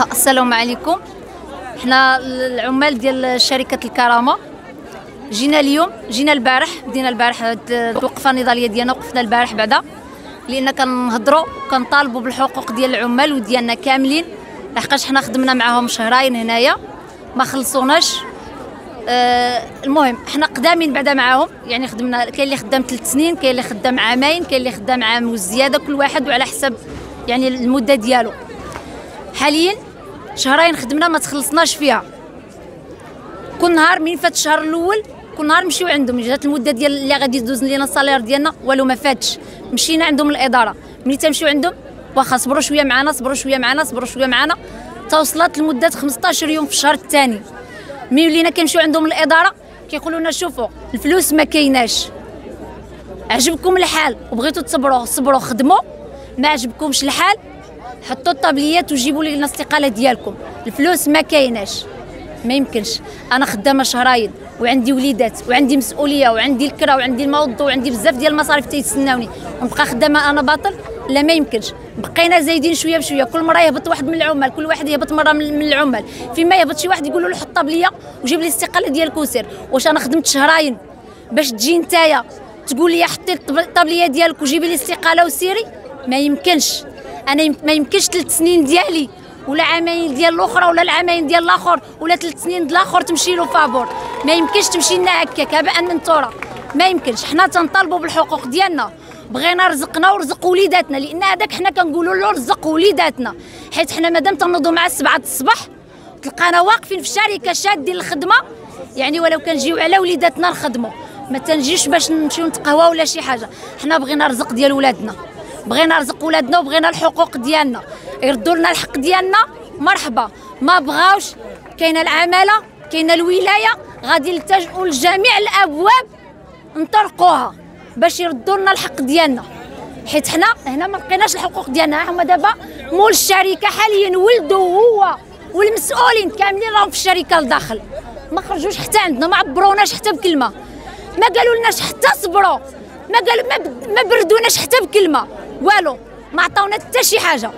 السلام عليكم. حنا العمال ديال شركة الكرامة. جينا اليوم جينا البارح بدينا البارح الوقفه النضالية ديالنا وقفنا البارح بعدا. لأن كنهضروا وكنطالبوا بالحقوق ديال العمال وديالنا كاملين. لحقاش حنا خدمنا معاهم شهرين هنايا ما خلصوناش. آه المهم حنا قدامين بعدا معاهم. يعني خدمنا كاين اللي خدام ثلاث سنين كاين اللي خدام عامين كاين اللي خدام عام وزيادة كل واحد وعلى حسب يعني المدة ديالو. حاليا شهرين خدمنا ما تخلصناش فيها. كل نهار من فات الشهر الأول كل نهار نمشيو عندهم. جات المدة ديال اللي غادي يدوز لينا الصالير ديالنا والو ما فاتش. مشينا عندهم الإدارة. ملي تمشيو عندهم واخا صبروا شوية معنا صبروا شوية معنا صبروا شوية معنا توصلت لمده 15 يوم في الشهر الثاني. ملي ولينا كنمشيو عندهم الإدارة كيقولوا لنا شوفوا الفلوس ما كايناش. عجبكم الحال وبغيتوا تصبروا صبروا خدموا. ما عجبكمش الحال حطوا الطابليات وجيبوا لي الاستقاله ديالكم. الفلوس ما كايناش. ما يمكنش. أنا خدامة شهرين وعندي وليدات وعندي مسؤولية وعندي الكرا وعندي الموضوع وعندي بزاف ديال المصاريف تيتسناوني. ونبقى خدامة أنا باطل؟ لا ما يمكنش. بقينا زايدين شوية بشوية. كل مرة يهبط واحد من العمال كل واحد يهبط مرة من العمال. فيما يهبط شي واحد يقول له حط طابليه وجيب لي الاستقاله ديالك وسير واش أنا خدمت شهرين باش تجي نتايا تقول لي حطي الطابليه ديالك وجيبي لي الاستقاله وسيري؟ ما يمكنش. أنا ما يمكنش ثلاث سنين ديالي ولا عامين ديال الأخرى ولا العامين ديال الآخر ولا ثلاث سنين ديال الآخر تمشي له فابور. ما يمكنش تمشي لنا هكاك هباء منثورا ما يمكنش. حنا تنطالبوا بالحقوق ديالنا. بغينا رزقنا ورزق وليداتنا لأن هذاك حنا كنقولوا له رزق وليداتنا. حيت حنا مادام تنوضوا مع السبعة الصباح تلقانا واقفين في الشركة شادين الخدمه يعني ولو كنجيو على وليداتنا نخدموا ما تنجيش باش نمشيو نتقهوا ولا شي حاجة. حنا بغينا رزق ديال ولادنا. بغينا رزق ولادنا وبغينا الحقوق ديالنا. يردوا لنا الحق ديالنا. مرحبا. ما بغاوش. كاينة العمالة كاينة الولاية. غادي نلتجئوا لجميع الأبواب. نطرقوها باش يردوا لنا الحق ديالنا. حيت حنا هنا ما لقيناش الحقوق ديالنا. هما دابا مول الشركة حاليا ولدوا هو والمسؤولين كاملين راهم في الشركة لداخل. ما خرجوش حتى عندنا ما عبروناش حتى بكلمة. ما قالوا لناش حتى صبروا. ما قالوا ما بردوناش حتى بكلمة. والو ما عطاونا حتى شي حاجة.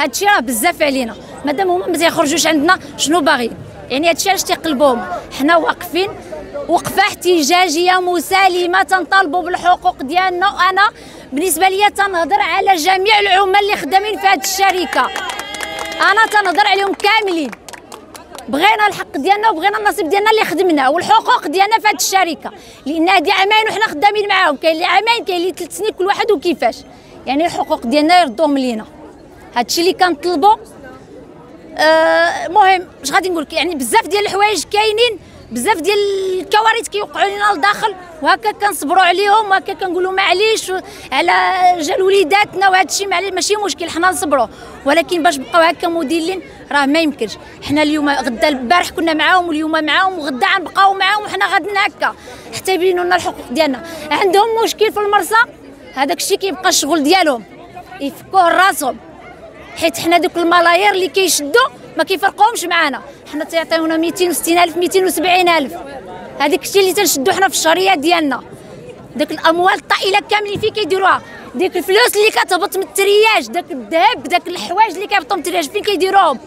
هادشي راه بزاف علينا. مادام هما ما تيخرجوش عندنا شنو باغيين يعني هادشي علاش تيقلبوهم؟ حنا واقفين وقفه احتجاجيه مسالمة تنطالبوا بالحقوق ديالنا. وأنا بالنسبة لي تنهضر على جميع العمال اللي خدامين في هذه الشركة. أنا تنهضر عليهم كاملين. بغينا الحق ديالنا وبغينا النصيب ديالنا اللي خدمنا والحقوق ديالنا في هذه الشركة. لأن هذه عامين وحنا خدامين معاهم. كاين اللي عامين كاين اللي ثلاث سنين كل واحد وكيفاش؟ يعني الحقوق ديالنا يردوهم لينا. هادشي اللي كنطلبوا المهم آه اش غادي نقول لك يعني بزاف ديال الحوايج كاينين بزاف ديال الكوارث كيوقعوا لنا لداخل وهكا كنصبروا عليهم وهكا كنقولوا معليش على جال وليداتنا وهذا الشيء ماشي مشكل حنا نصبروا. ولكن باش بقاو هكا مدلين راه ما يمكنش. حنا اليوم غدا البارح كنا معاهم واليوم معاهم وغدا غنبقاو معاهم وحنا غادنا هكا. حتى يبينوا لنا الحقوق ديالنا. عندهم مشكل في المرسى؟ هذاك الشيء كيبقى الشغل ديالهم. يفكوه راسهم. حيت حنا دوك الملايير اللي كيشدوا ما كيفرقوهمش معانا. حنا تيعطيونا 260 ألف 270 ألف. هذيك الشيء اللي تنشدو حنا في الشهريه ديالنا. داك الأموال الطائلة كاملين فين كيديروها. ديك الفلوس اللي كتهبط من ال triage داك الذهب داك الحوايج اللي كيهبطوا من ال triage فين كيديروهم؟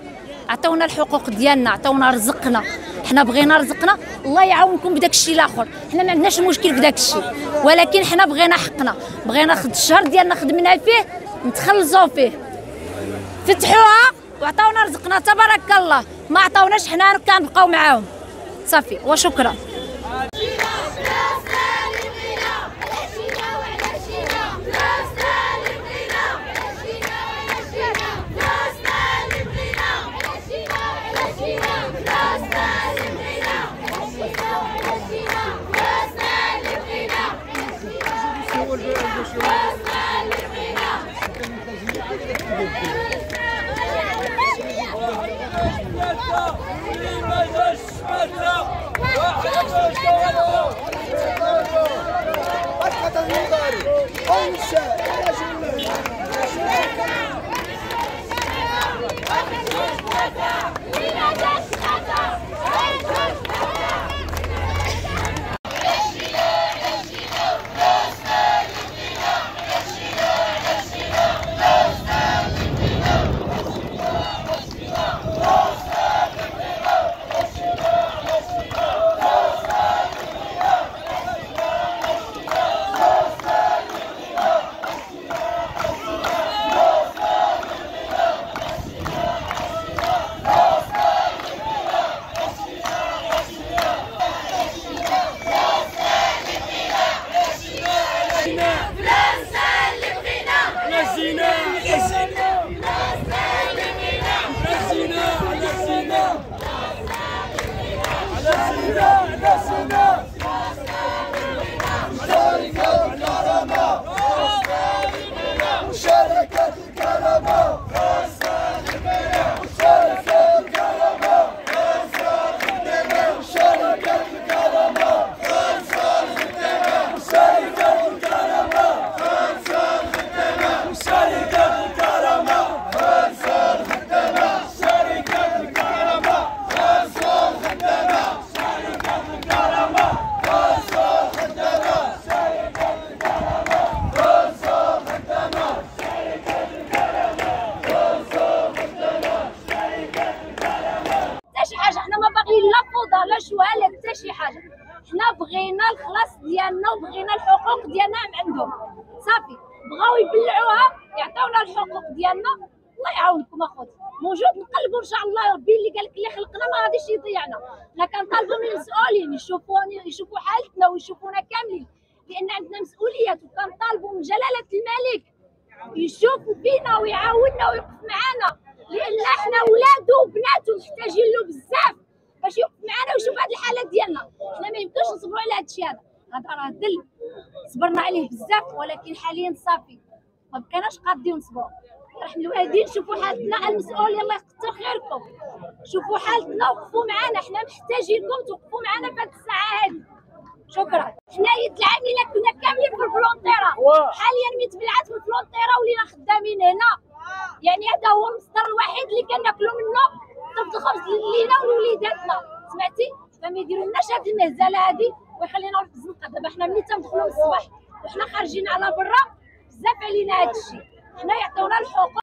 عطاونا الحقوق ديالنا عطاونا رزقنا. حنا بغينا رزقنا الله يعاونكم بداك الشيء الآخر. حنا ما عندناش مشكل في داك الشيء. ولكن حنا بغينا حقنا. بغينا هاد الشهر ديالنا خدمنا فيه نتخلصوا فيه. فتحوها وعطاونا رزقنا. تبارك الله. ما عطاوناش حنا كنبقاو معاهم. صافي. وشكرا. Onça! ديالنا وبغينا الحقوق ديالنا عندهم. صافي بغاو يبلعوها يعطيونا الحقوق ديالنا. الله يعاونكم أخوتي. موجود نقلبوا إن شاء الله ربي اللي قال لك اللي خلقنا ما غاديش يضيعنا. حنا كنطالبوا من المسؤولين يشوفوني يشوفوا حالتنا ويشوفونا كاملين. لأن عندنا مسؤوليات وكنطالبوا من جلالة الملك. يشوفوا فينا ويعاوننا ويوقف معنا لأن إحنا ولادو وبناتو محتاجين له بزاف باش يوقف معنا ويشوف هذه الحاله ديالنا. حنا ما يمكنش نصبروا على هذا الشيء هذا. هذا راه دل صبرنا عليه بزاف ولكن حاليا صافي. ما بقيناش قادين نصبروا. رحم الوالدين شوفوا حالتنا المسؤول يلا يكثر خيركم. شوفوا حالتنا وقفوا معنا. حنا محتاجينكم توقفوا معنا في هذه الساعة هذه شكرا. حنايا العامله كنا كاملين في الفلونتيرا. حاليا ميت بالعاد في الفلونتيرا ولينا خدامين هنا. يعني هذا هو المصدر الوحيد اللي كناكلوا منه طبت الخبز لينا ولوليداتنا. سمعتي؟ فما يديرولناش هذه المهزلة هذه ويخلينا في الزنقه دابا حنا ملي تندخلوا الصباح وحنا خارجين على برا بزاف علينا هذا الشيء حنا يعطيونا الحقوق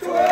to.